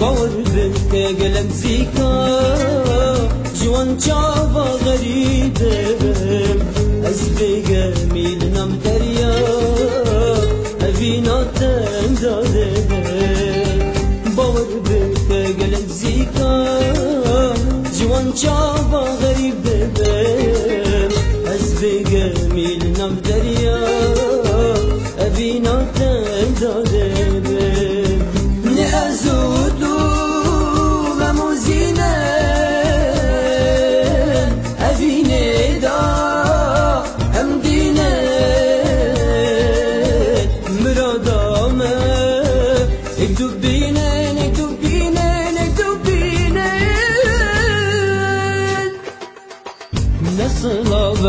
باور بك قلم زيكا جوان جابا غريبة أزبي جميل نم دريا أبينا تنداده باور بك قلم زيكا جوان جابا غريبة أزبي جميل نم دريا أبينا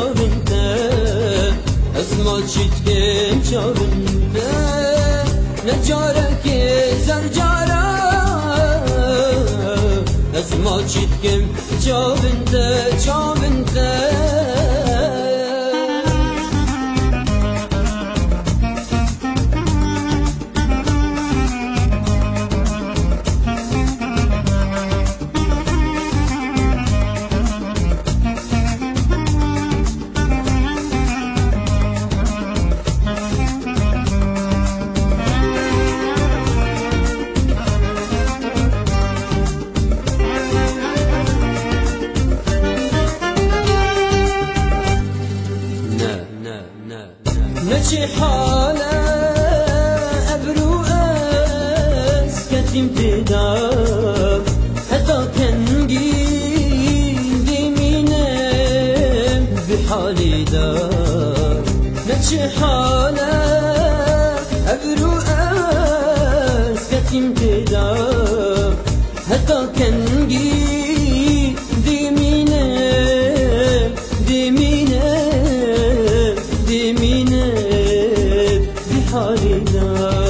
چیتکم چاونده اسما چیتکم چاونده نجارك هزار جارك اسما چیتکم چاونده چاونده نا نجي حالة أبرو أس كتم تدام حتى كان جيدي مينام بحالي دار. نجي حالة أبرو أس كتم تدام حتى na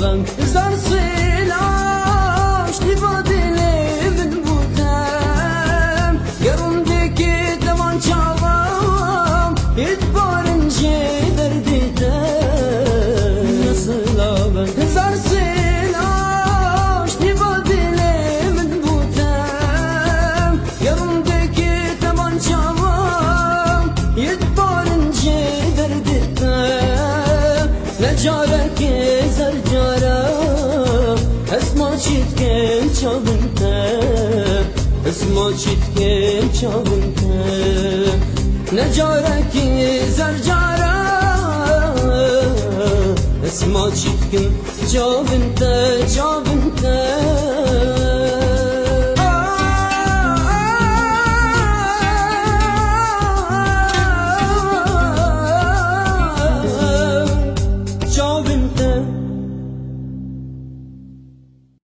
نصلاً زار سلاش تبادلي من بوتام يرمدك دمان çavam İtbarın jeder ditem Nasıl zar selaş tibadile min butem Yanımdaki taban çavam İtbarın jeder ditem Necarek ezer çitkem çalın te Esma çitkem çalın te Ne careki zercara Esma çitkem çalın te çalın te